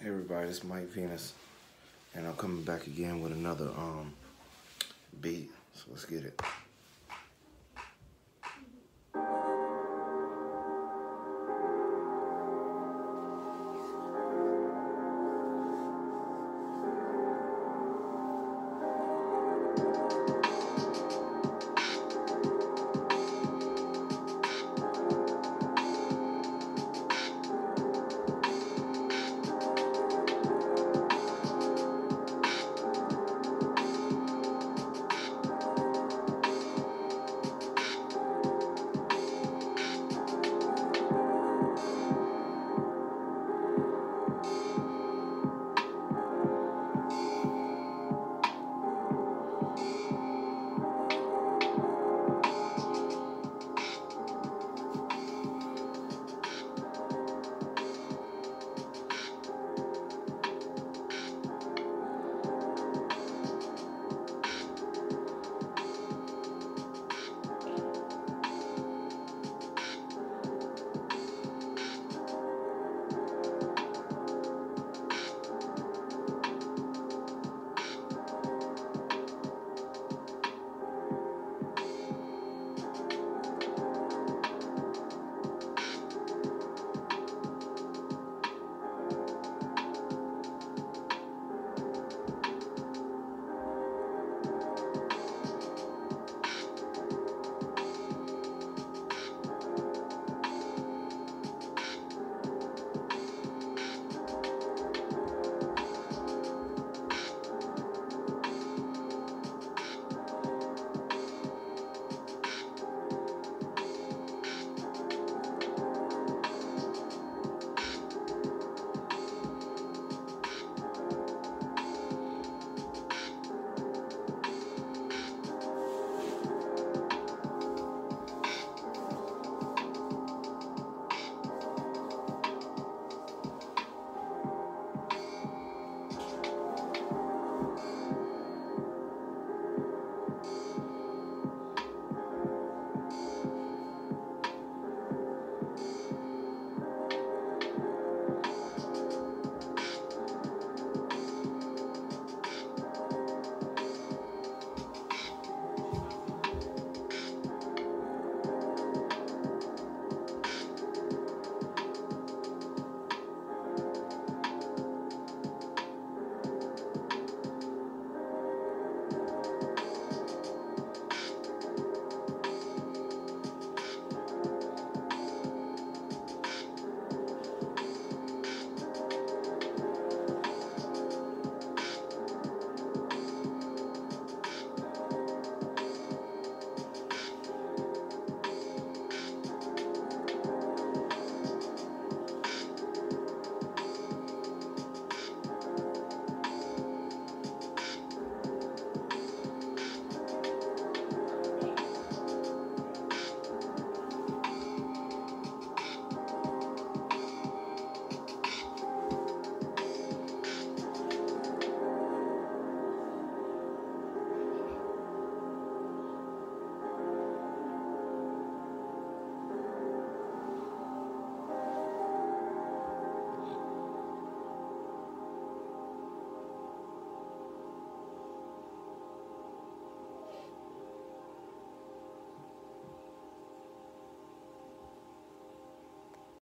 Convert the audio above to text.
Hey everybody, it's Mike Venus, and I'm coming back again with another um beat. So let's get it.